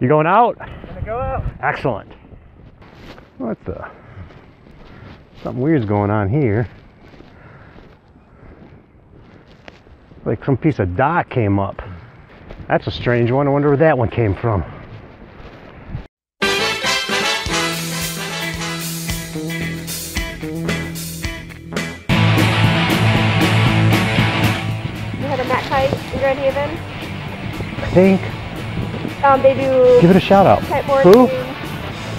You going out? Gonna go out. Excellent. What the? Something weird's going on here. Like some piece of dock came up. That's a strange one. I wonder where that one came from. You have a MACkite in Grand Haven. I think. Um, they do Give it a shout out. kiteboarding. Who?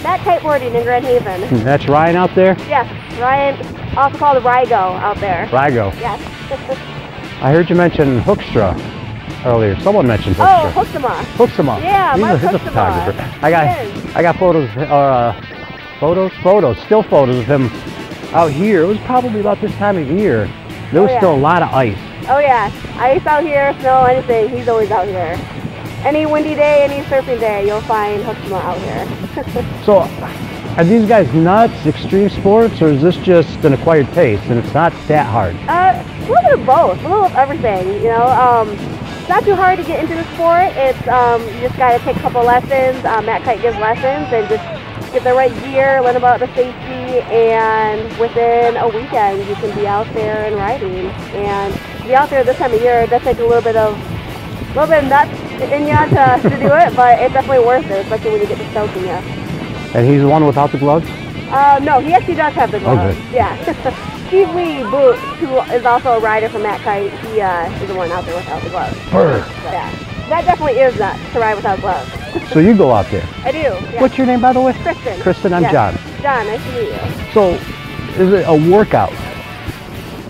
MACkiteboarding in Grand Haven. That's Ryan out there? Yes, Ryan, also called Rygo out there. Rigo. Yes. I heard you mention Hookstra earlier. Someone mentioned Hookstra. oh, Hoekstra. Hoeksema. Hoeksema. Yeah, he's Mark a, he's a photographer. I got. I got photos uh photos photos still photos of him out here. It was probably about this time of year. There Oh, was yeah. still a lot of ice. Oh yeah, ice out here, snow, anything. He's always out here. Any windy day, any surfing day, you'll find Hoeksema out here. So are these guys nuts, extreme sports, or is this just an acquired taste and it's not that hard? Uh, a little bit of both, a little of everything. You know, um, it's not too hard to get into the sport. It's um, you just gotta take a couple lessons. Um, MACkite gives lessons and just get the right gear, learn about the safety, and within a weekend you can be out there and riding. And to be out there this time of year, it does take a little bit of a little bit of nuts in you to, to do it, but it's definitely worth it, especially when you get the stoke in. And he's the one without the gloves? Uh, no, he actually does have the gloves. Okay. Yeah. Steve Lee, Boot, who is also a rider from MACkite, he uh, is the one out there without the gloves. Brr. Yeah. That definitely is nuts to ride without gloves. So you go out there. I do. Yeah. What's your name by the way? Kristin? Kristin, I'm Yes. John. John, nice to meet you. So is it a workout?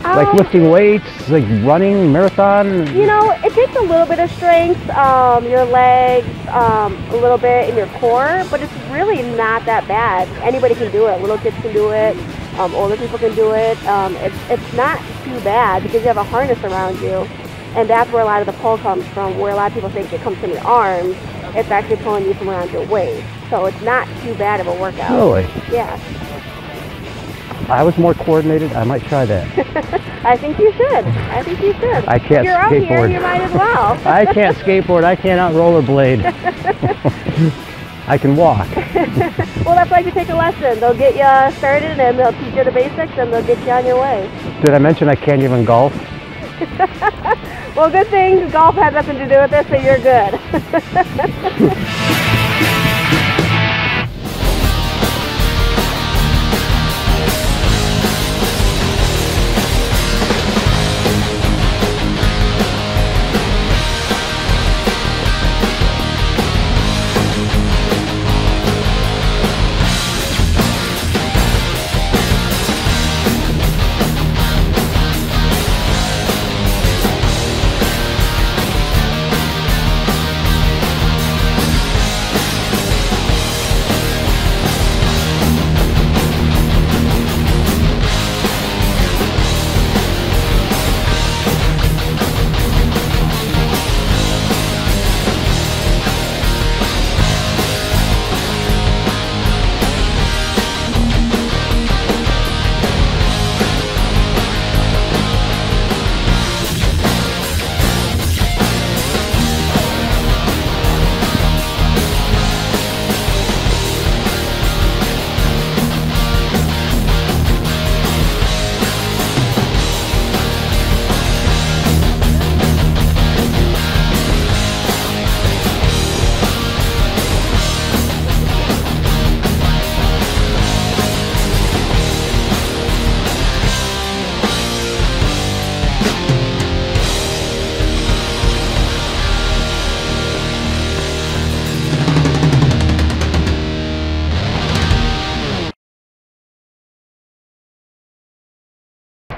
Like Um, lifting weights, like running, marathon? You know, it takes a little bit of strength, um, your legs, um, a little bit in your core, but it's really not that bad. Anybody can do it. Little kids can do it. Um, older people can do it. Um, it's, it's not too bad because you have a harness around you, and that's where a lot of the pull comes from. Where a lot of people think it comes from your arms, it's actually pulling you from around your waist. So it's not too bad of a workout. Really? Yeah, I was more coordinated. I might try that. I think you should. I think you should. I can't If you're out here, skateboard. you might as well. I can't skateboard. I cannot rollerblade. I can walk. Well, that's why you take a lesson. They'll get you started, and they'll teach you the basics, and they'll get you on your way. Did I mention I can't even golf? Well, good thing golf has nothing to do with this, so you're good.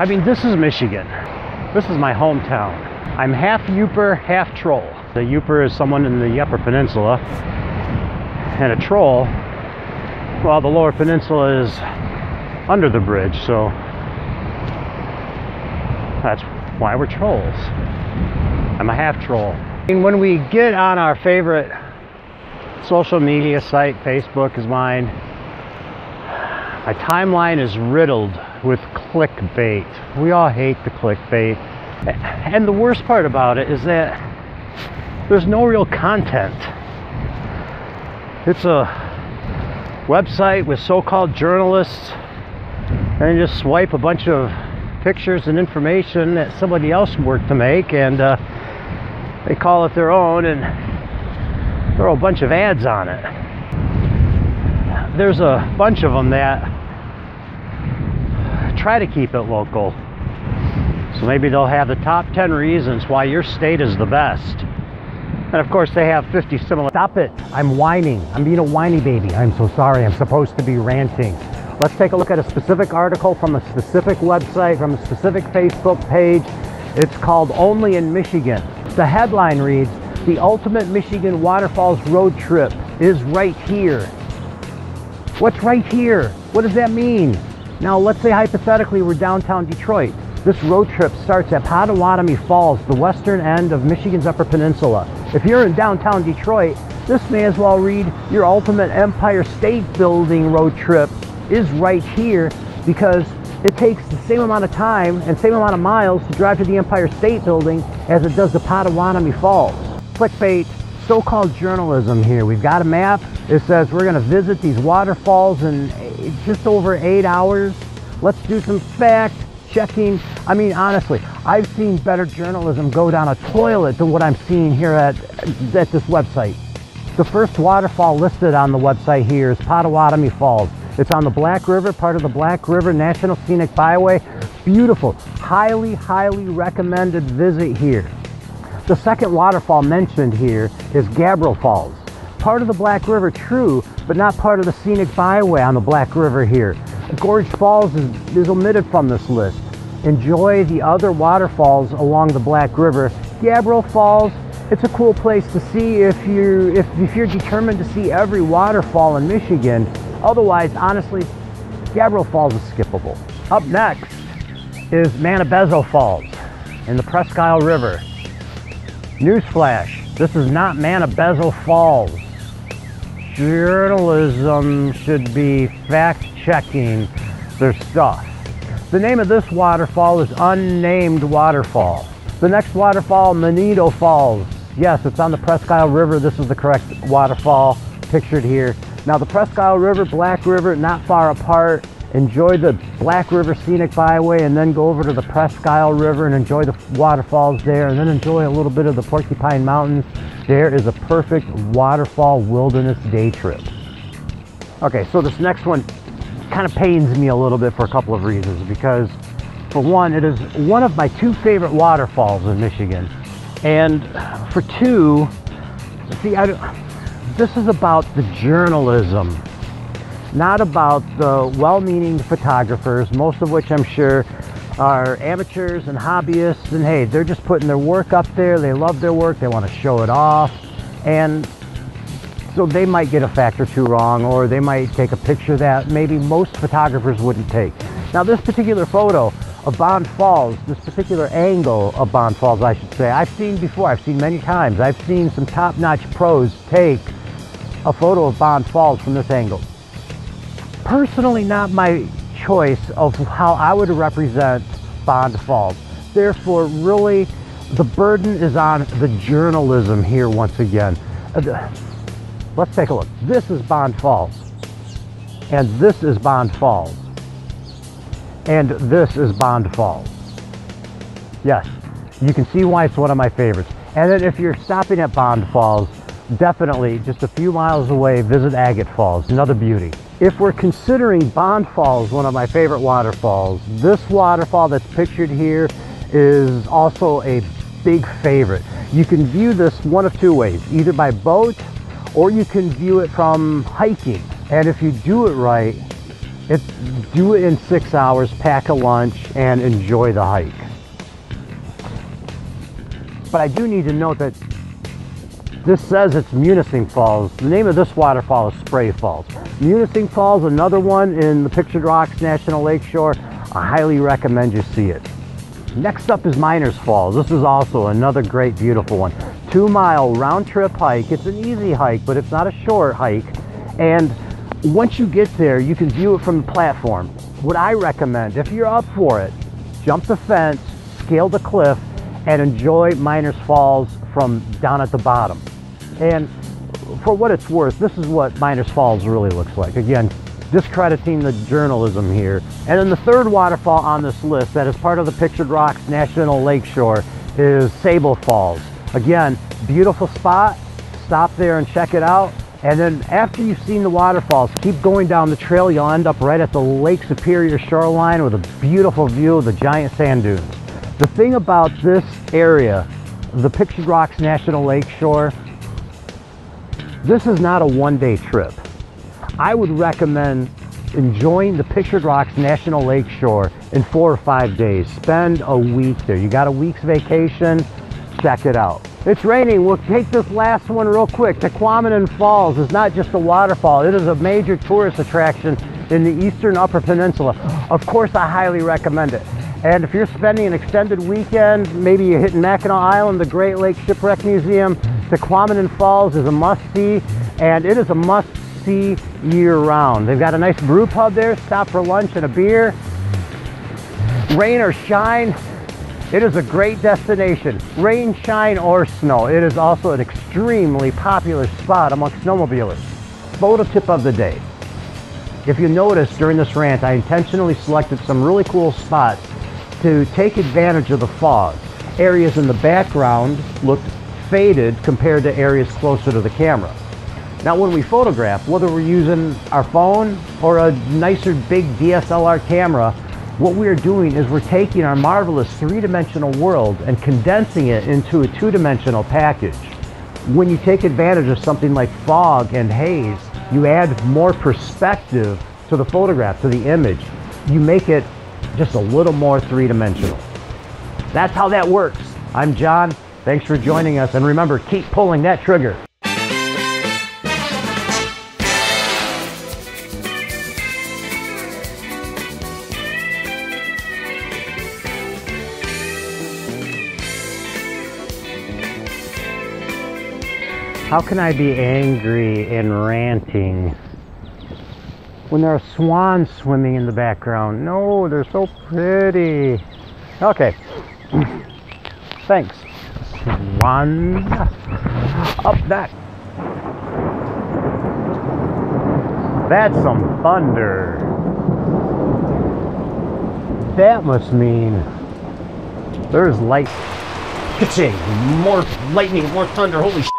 I mean, this is Michigan. This is my hometown. I'm half Yooper, half troll. The Yooper is someone in the Upper Peninsula, and a troll, well, the Lower Peninsula is under the bridge, so that's why we're trolls. I'm a half troll. And when we get on our favorite social media site, Facebook is mine, my timeline is riddled with clickbait. We all hate the clickbait. And the worst part about it is that there's no real content. It's a website with so-called journalists and just swipe a bunch of pictures and information that somebody else worked to make and uh, they call it their own and throw a bunch of ads on it. There's a bunch of them that try to keep it local. So maybe they'll have the top 10 reasons why your state is the best. And of course, they have 50 similar. Stop it. I'm whining. I'm being a whiny baby. I'm so sorry. I'm supposed to be ranting. Let's take a look at a specific article from a specific website, from a specific Facebook page. It's called Only in Michigan. The headline reads, The Ultimate Michigan Waterfalls Road Trip is right here. What's right here? What does that mean? Now, let's say hypothetically we're downtown Detroit. This road trip starts at Potawatomi Falls, the western end of Michigan's Upper Peninsula. If you're in downtown Detroit, this may as well read your ultimate Empire State Building road trip is right here because it takes the same amount of time and same amount of miles to drive to the Empire State Building as it does to Potawatomi Falls. Clickbait, so-called journalism here. We've got a map. It says we're going to visit these waterfalls in just over eight hours. Let's do some fact checking. I mean, honestly, I've seen better journalism go down a toilet than what I'm seeing here at, at this website. The first waterfall listed on the website here is Potawatomi Falls. It's on the Black River, part of the Black River National Scenic Byway. Beautiful, highly, highly recommended visit here. The second waterfall mentioned here is Gabbro Falls. Part of the Black River, true, but not part of the scenic byway on the Black River here. Gorge Falls is, is omitted from this list. Enjoy the other waterfalls along the Black River. Gabbro Falls, it's a cool place to see if you if, if you're determined to see every waterfall in Michigan. Otherwise, honestly, Gabbro Falls is skippable. Up next is Manabezho Falls in the Presque Isle River. Newsflash, this is not Manabezho Falls. Journalism should be fact-checking their stuff. The name of this waterfall is Unnamed Waterfall. The next waterfall, Manido Falls. Yes, it's on the Presque Isle River. This is the correct waterfall pictured here. Now the Presque Isle River, Black River, not far apart. Enjoy the Black River Scenic Byway and then go over to the Presque Isle River and enjoy the waterfalls there and then enjoy a little bit of the Porcupine Mountains. There is a perfect waterfall wilderness day trip. Okay, so this next one kind of pains me a little bit for a couple of reasons because for one, it is one of my two favorite waterfalls in Michigan. And for two, see, I, this is about the journalism, not about the well-meaning photographers, most of which I'm sure are amateurs and hobbyists. And hey, they're just putting their work up there. They love their work. They want to show it off. And so they might get a fact or two wrong, or they might take a picture that maybe most photographers wouldn't take. Now, this particular photo of Bond Falls, this particular angle of Bond Falls, I should say, I've seen before. I've seen many times. I've seen some top-notch pros take a photo of Bond Falls from this angle. Personally, not my choice of how I would represent Bond Falls. Therefore, really, the burden is on the journalism here once again. Uh, let's take a look. This is Bond Falls. And this is Bond Falls. And this is Bond Falls. Yes, you can see why it's one of my favorites. And then if you're stopping at Bond Falls, definitely just a few miles away, visit Agate Falls, another beauty. If we're considering Bond Falls one of my favorite waterfalls, this waterfall that's pictured here is also a big favorite. You can view this one of two ways, either by boat or you can view it from hiking. And if you do it right, it's do it in six hours, pack a lunch, and enjoy the hike. But I do need to note that this says it's Munising Falls. The name of this waterfall is Spray Falls. Munising Falls, another one in the Pictured Rocks National Lakeshore. I highly recommend you see it. Next up is Miners Falls. This is also another great, beautiful one. Two mile round trip hike. It's an easy hike, but it's not a short hike. And once you get there, you can view it from the platform. What I recommend, if you're up for it, jump the fence, scale the cliff, and enjoy Miners Falls from down at the bottom. And for what it's worth, this is what Miners Falls really looks like. Again, discrediting the journalism here. And then the third waterfall on this list that is part of the Pictured Rocks National Lakeshore is Sable Falls. Again, beautiful spot. Stop there and check it out. And then after you've seen the waterfalls, keep going down the trail. You'll end up right at the Lake Superior shoreline with a beautiful view of the giant sand dunes. The thing about this area, the Pictured Rocks National Lakeshore, this is not a one-day trip. I would recommend enjoying the Pictured Rocks National Lakeshore in four or five days. Spend a week there. You got a week's vacation, check it out. It's raining. We'll take this last one real quick. Tahquamenon Falls is not just a waterfall. It is a major tourist attraction in the eastern upper peninsula. Of course, I highly recommend it. And if you're spending an extended weekend, maybe you're hitting Mackinac Island, the Great Lakes Shipwreck Museum, Tahquamenon Falls is a must-see, and it is a must-see year-round. They've got a nice brew pub there, stop for lunch and a beer. Rain or shine, it is a great destination. Rain, shine, or snow. It is also an extremely popular spot amongst snowmobilers. Photo tip of the day. If you notice during this rant, I intentionally selected some really cool spots to take advantage of the fog. Areas in the background looked faded compared to areas closer to the camera. Now when we photograph, whether we're using our phone or a nicer big DSLR camera, what we're doing is we're taking our marvelous three-dimensional world and condensing it into a two-dimensional package. When you take advantage of something like fog and haze, you add more perspective to the photograph, to the image. You make it just a little more three-dimensional. That's how that works. I'm John. Thanks for joining us. And remember, keep pulling that trigger. How can I be angry and ranting when there are swans swimming in the background? No, they're so pretty. Okay. Thanks. Swan. Up that. That's some thunder. That must mean there's light. Ka-ching! More lightning, more thunder. Holy!